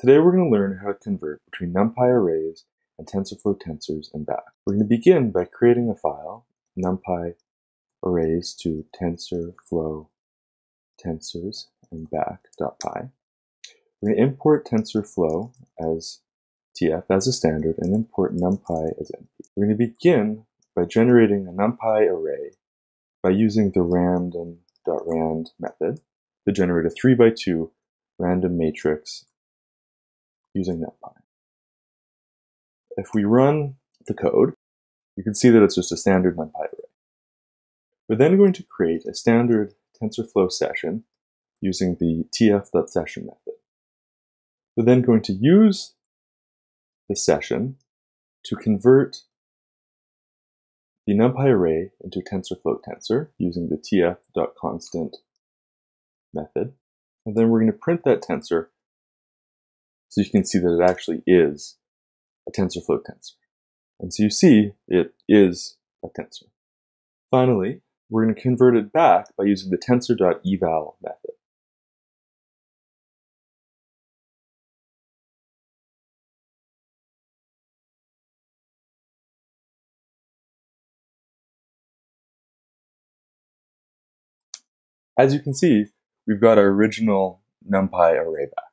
Today we're going to learn how to convert between NumPy arrays and TensorFlow tensors and back. We're going to begin by creating a file, NumPy arrays to TensorFlow tensors and back.py. We're going to import TensorFlow as TF as a standard and import NumPy as NP. We're going to begin by generating a NumPy array by using the random.rand method to generate a 3 by 2 random matrix using NumPy. If we run the code, you can see that it's just a standard NumPy array. We're then going to create a standard TensorFlow session using the tf.session method. We're then going to use the session to convert the NumPy array into TensorFlow tensor using the tf.constant method. And then we're going to print that tensor so you can see that it actually is a TensorFlow tensor. And so you see it is a tensor. Finally, we're going to convert it back by using the tensor.eval method. As you can see, we've got our original NumPy array back.